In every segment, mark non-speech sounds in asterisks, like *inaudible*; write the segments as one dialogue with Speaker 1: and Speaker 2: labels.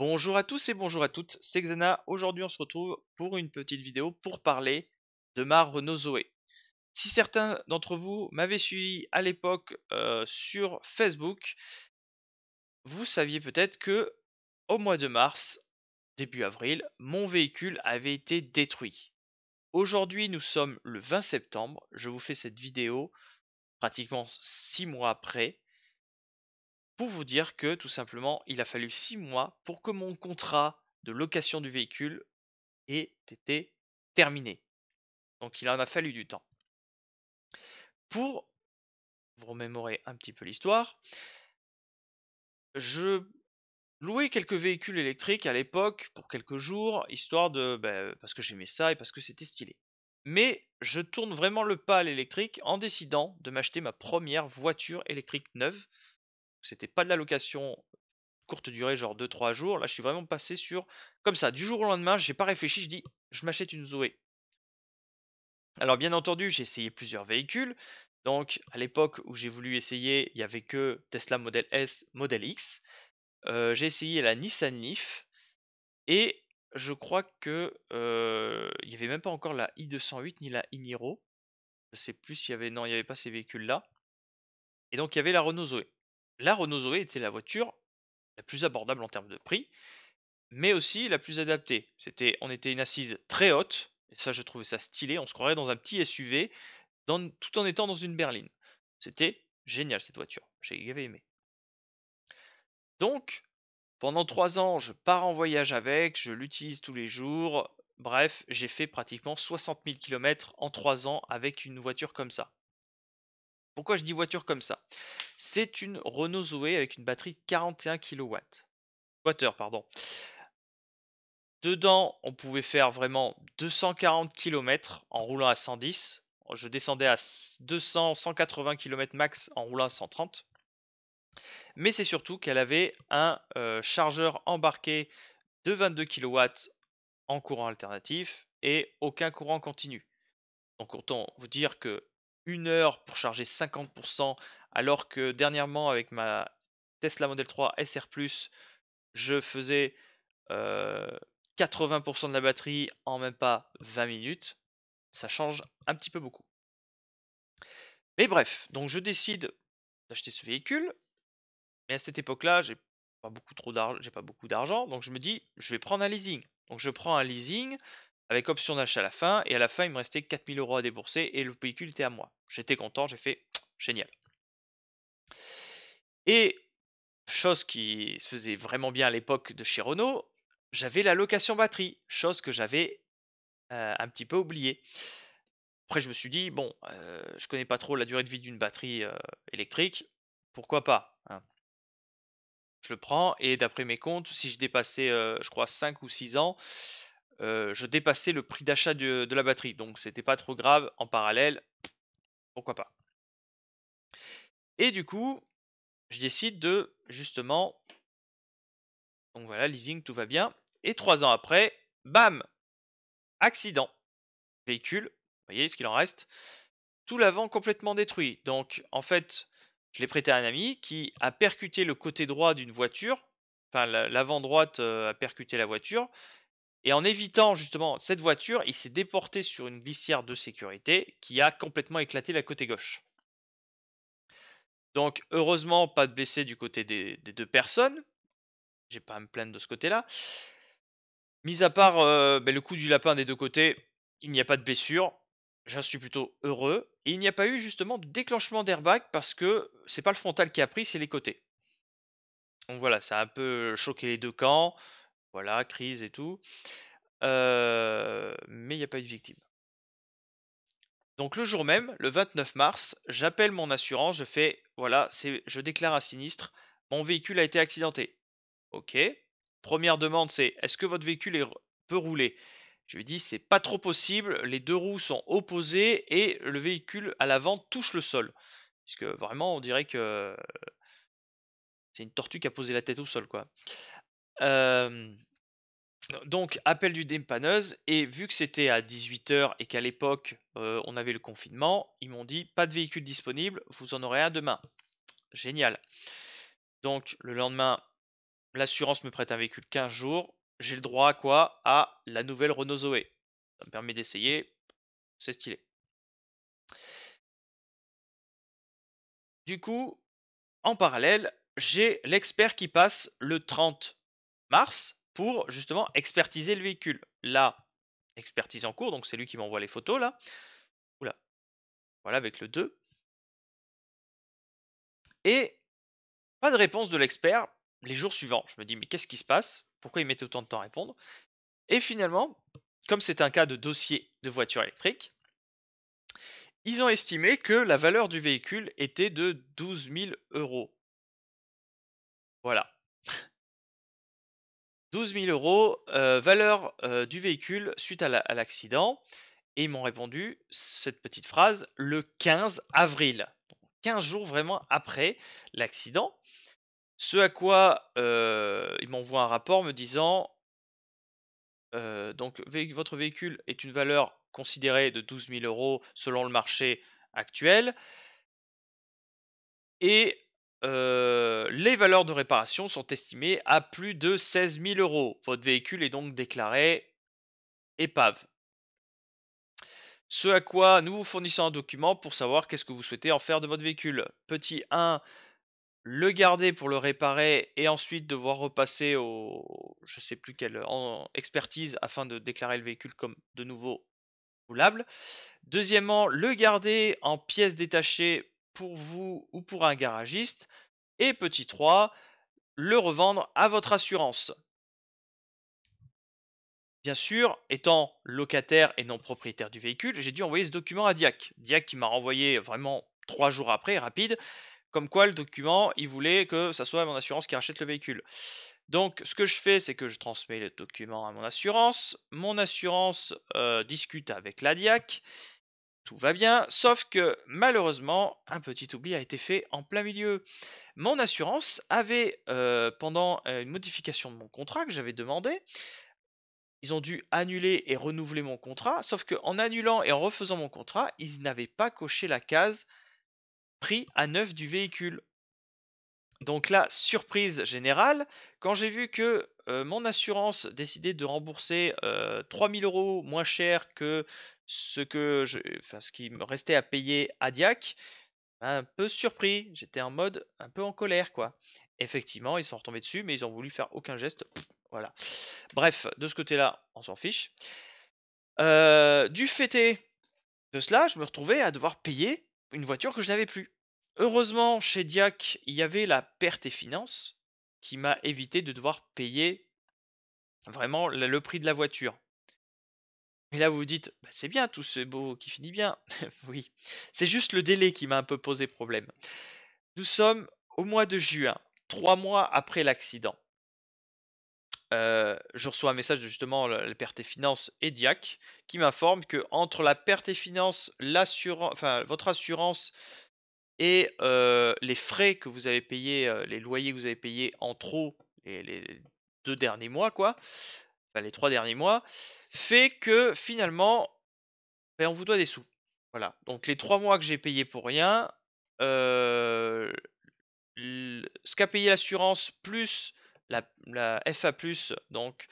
Speaker 1: Bonjour à tous et bonjour à toutes, c'est Xana. Aujourd'hui, on se retrouve pour une petite vidéo pour parler de ma Renault Zoé. Si certains d'entre vous m'avaient suivi à l'époque euh, sur Facebook, vous saviez peut-être que au mois de mars, début avril, mon véhicule avait été détruit. Aujourd'hui, nous sommes le 20 septembre. Je vous fais cette vidéo pratiquement 6 mois après pour vous dire que tout simplement, il a fallu 6 mois pour que mon contrat de location du véhicule ait été terminé. Donc il en a fallu du temps. Pour vous remémorer un petit peu l'histoire, je louais quelques véhicules électriques à l'époque pour quelques jours, histoire de... Ben, parce que j'aimais ça et parce que c'était stylé. Mais je tourne vraiment le pas à l'électrique en décidant de m'acheter ma première voiture électrique neuve c'était pas de la location courte durée, genre 2-3 jours. Là, je suis vraiment passé sur comme ça, du jour au lendemain, j'ai pas réfléchi, je dis je m'achète une Zoé. Alors bien entendu, j'ai essayé plusieurs véhicules. Donc à l'époque où j'ai voulu essayer, il n'y avait que Tesla Model S, Model X. Euh, j'ai essayé la Nissan Leaf et je crois que euh, n'y avait même pas encore la i208 ni la i-Niro. Je sais plus s'il y avait non, il n'y avait pas ces véhicules là. Et donc il y avait la Renault Zoé la Renault Zoé était la voiture la plus abordable en termes de prix, mais aussi la plus adaptée. C'était, on était une assise très haute, et ça je trouvais ça stylé, on se croirait dans un petit SUV, tout en étant dans une berline. C'était génial cette voiture, j'ai aimé. Donc, pendant trois ans, je pars en voyage avec, je l'utilise tous les jours. Bref, j'ai fait pratiquement 60 000 km en trois ans avec une voiture comme ça. Pourquoi je dis voiture comme ça? C'est une Renault Zoé avec une batterie de 41 kW. pardon. Dedans, on pouvait faire vraiment 240 km en roulant à 110. Je descendais à 200, 180 km max en roulant à 130. Mais c'est surtout qu'elle avait un euh, chargeur embarqué de 22 kW en courant alternatif et aucun courant continu. Donc autant vous dire que une heure pour charger 50%, alors que dernièrement avec ma Tesla Model 3 SR je faisais 80% euh, de la batterie en même pas 20 minutes. Ça change un petit peu beaucoup. Mais bref, donc je décide d'acheter ce véhicule. Mais à cette époque-là, j'ai pas beaucoup trop d'argent, j'ai pas beaucoup d'argent, donc je me dis, je vais prendre un leasing. Donc je prends un leasing avec option d'achat à la fin, et à la fin il me restait 4000 euros à débourser et le véhicule était à moi. J'étais content, j'ai fait *tsk* génial. Et chose qui se faisait vraiment bien à l'époque de chez Renault, j'avais la location batterie, chose que j'avais euh, un petit peu oublié. Après je me suis dit, bon, euh, je connais pas trop la durée de vie d'une batterie euh, électrique, pourquoi pas hein. Je le prends et d'après mes comptes, si je dépassais, je crois, 5 ou 6 ans, euh, je dépassais le prix d'achat de, la batterie. Donc c'était pas trop grave en parallèle. Pourquoi pas. Et du coup, je décide de justement. Donc voilà, leasing, tout va bien. Et trois ans après, bam Accident. Véhicule, vous voyez ce qu'il en reste. Tout l'avant complètement détruit. Donc en fait, je l'ai prêté à un ami qui a percuté le côté droit d'une voiture. Enfin, l'avant droite euh, a percuté la voiture. Et en évitant justement cette voiture, il s'est déporté sur une glissière de sécurité qui a complètement éclaté la côté gauche. Donc heureusement, pas de blessés du côté des, deux personnes. J'ai pas à me plaindre de ce côté-là. Mis à part euh, ben, le coup du lapin des deux côtés, il n'y a pas de blessure. J'en suis plutôt heureux. Et il n'y a pas eu justement de déclenchement d'airbag parce que c'est pas le frontal qui a pris, c'est les côtés. Donc voilà, ça a un peu choqué les deux camps. Voilà, crise et tout. mais il n'y a pas eu de victime. Donc le jour même, le 29 mars, j'appelle mon assurance, je fais voilà, je déclare un sinistre, mon véhicule a été accidenté. OK. Première demande c'est est-ce que votre véhicule peut rouler? Je lui dis c'est pas trop possible, les deux roues sont opposées et le véhicule à l'avant touche le sol. Puisque vraiment on dirait que c'est une tortue qui a posé la tête au sol quoi donc, appel du dépanneuse, et vu que c'était à 18h et qu'à l'époque on avait le confinement, ils m'ont dit pas de véhicule disponible, vous en aurez un demain. Génial. Donc, le lendemain, l'assurance me prête un véhicule 15 jours, j'ai le droit à quoi? À la nouvelle Renault Zoé. Ça me permet d'essayer, c'est stylé. Du coup, en parallèle, j'ai l'expert qui passe le 30 mars pour justement expertiser le véhicule. Là, expertise en cours, donc c'est lui qui m'envoie les photos là. Oula. Voilà avec le 2. Et pas de réponse de l'expert les jours suivants. Je me dis mais qu'est-ce qui se passe? Pourquoi il mettait autant de temps à répondre? Et finalement, comme c'est un cas de dossier de voiture électrique, ils ont estimé que la valeur du véhicule était de 12 000 euros. Voilà. 12 000 euros, euh, valeur euh, du véhicule suite à l'accident. et ils m'ont répondu cette petite phrase le 15 avril. 15 jours vraiment après l'accident. Ce à quoi euh, ils m'envoient un rapport me disant donc votre véhicule est une valeur considérée de 12 000 euros selon le marché actuel. Et les valeurs de réparation sont estimées à plus de 16 000 euros. Votre véhicule est donc déclaré épave. Ce à quoi nous vous fournissons un document pour savoir qu'est-ce que vous souhaitez en faire de votre véhicule. Petit 1, le garder pour le réparer et ensuite devoir repasser au je sais plus quelle en expertise afin de déclarer le véhicule comme de nouveau roulable. Deuxièmement, le garder en pièces détachées pour vous ou pour un garagiste. Et petit 3, le revendre à votre assurance. Bien sûr, étant locataire et non propriétaire du véhicule, j'ai dû envoyer ce document à Diac. Diac qui m'a renvoyé vraiment trois jours après, rapide, comme quoi le document, il voulait que ça soit mon assurance qui rachète le véhicule. Donc ce que je fais, c'est que je transmets le document à mon assurance. Mon assurance euh, discute avec la DIAC. Tout va bien, sauf que malheureusement, un petit oubli a été fait en plein milieu. Mon assurance avait, euh, pendant euh, une modification de mon contrat que j'avais demandé, ils ont dû annuler et renouveler mon contrat, sauf qu'en annulant et en refaisant mon contrat, ils n'avaient pas coché la case prix à neuf du véhicule. Donc là, surprise générale, quand j'ai vu que euh, mon assurance décidait de rembourser euh, 3000 euros moins cher que ce que je, enfin, ce qui me restait à payer à Diac, un peu surpris. J'étais en mode un peu en colère, quoi. Effectivement, ils sont retombés dessus, mais ils ont voulu faire aucun geste. voilà. Bref, de ce côté-là, on s'en fiche. Euh, du fait de cela, je me retrouvais à devoir payer une voiture que je n'avais plus. Heureusement, chez Diac, il y avait la perte et finance qui m'a évité de devoir payer vraiment le prix de la voiture. Et là, vous vous dites, bah, c'est bien tout ce beau qui finit bien. *laughs* oui, c'est juste le délai qui m'a un peu posé problème. Nous sommes au mois de juin, trois mois après l'accident. Euh, je reçois un message de justement la, perte et finance et Diac qui m'informe que entre la perte et finance, enfin votre assurance et les frais que vous avez payés, les loyers que vous avez payés en trop les, deux derniers mois, quoi, enfin les trois derniers mois, fait que finalement, ben, on vous doit des sous. Voilà. Donc les trois mois que j'ai payé pour rien, ce qu'a payé l'assurance plus la, la, FA+, donc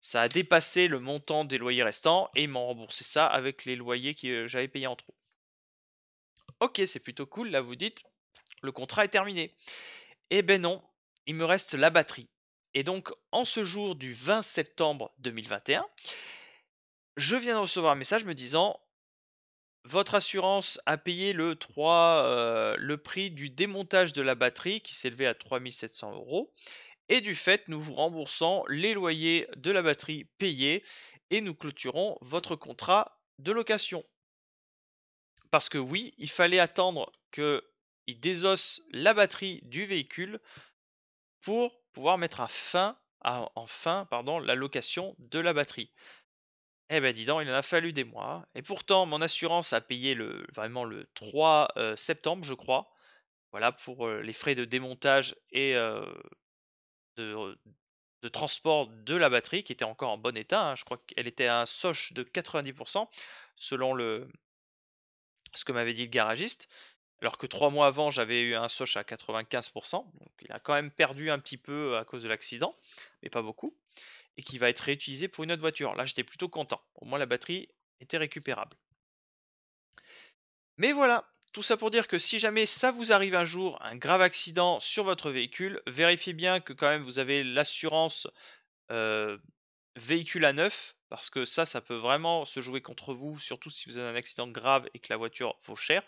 Speaker 1: ça a dépassé le montant des loyers restants et ils m'ont remboursé ça avec les loyers que j'avais payés en trop. Ok, c'est plutôt cool, là vous dites, le contrat est terminé. Eh ben non, il me reste la batterie. Et donc, en ce jour du 20 septembre 2021, je viens de recevoir un message me disant votre assurance a payé le 3, euh, le prix du démontage de la batterie qui s'élevait à 3700 euros. Et du fait, nous vous remboursons les loyers de la batterie payés et nous clôturons votre contrat de location. Parce que oui, il fallait attendre qu'il désosse la batterie du véhicule pour pouvoir mettre à fin, fin pardon, la location de la batterie. Eh ben dis donc, il en a fallu des mois. Et pourtant, mon assurance a payé le, vraiment le 3 euh, septembre, je crois. Voilà, pour euh, les frais de démontage et euh, de, transport de la batterie, qui était encore en bon état. Hein. Je crois qu'elle était à un soche de 90%, selon le, ce que m'avait dit le garagiste. alors que trois mois avant j'avais eu un Soch à 95%, donc il a quand même perdu un petit peu à cause de l'accident, mais pas beaucoup, et qui va être réutilisé pour une autre voiture. Là j'étais plutôt content, au moins la batterie était récupérable. Mais voilà, tout ça pour dire que si jamais ça vous arrive un jour, un grave accident sur votre véhicule, vérifiez bien que quand même vous avez l'assurance euh, véhicule à neuf, parce que ça, ça peut vraiment se jouer contre vous, surtout si vous avez un accident grave et que la voiture vaut cher.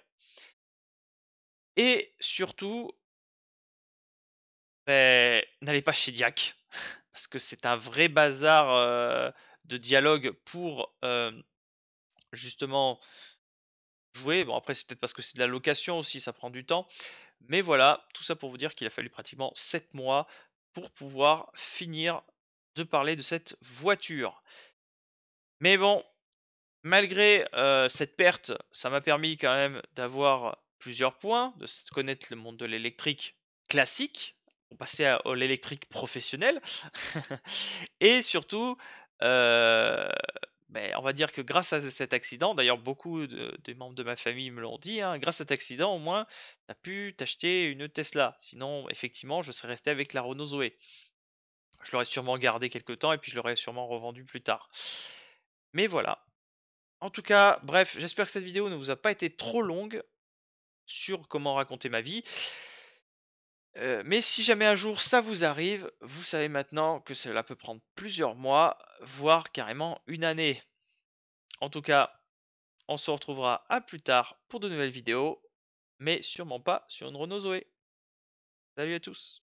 Speaker 1: Et surtout, ben, n'allez pas chez Diac, *laughs* parce que c'est un vrai bazar euh, de dialogue pour euh, justement jouer. Bon, après, c'est peut-être parce que c'est de la location aussi, ça prend du temps. Mais voilà, tout ça pour vous dire qu'il a fallu pratiquement 7 mois pour pouvoir finir de parler de cette voiture. Mais bon, malgré cette perte, ça m'a permis quand même d'avoir plusieurs points, de connaître le monde de l'électrique classique, pour passer à, l'électrique professionnel, *laughs* et surtout, ben, on va dire que grâce à cet accident, d'ailleurs beaucoup de, des membres de ma famille me l'ont dit, hein, grâce à cet accident au moins, tu as pu t'acheter une Tesla. Sinon, effectivement, je serais resté avec la Renault Zoé. Je l'aurais sûrement gardé quelques temps et puis je l'aurais sûrement revendu plus tard. Mais voilà. En tout cas, bref, j'espère que cette vidéo ne vous a pas été trop longue sur comment raconter ma vie. Euh, mais si jamais un jour ça vous arrive, vous savez maintenant que cela peut prendre plusieurs mois, voire carrément une année. En tout cas, on se retrouvera à plus tard pour de nouvelles vidéos, mais sûrement pas sur une Renault Zoé. Salut à tous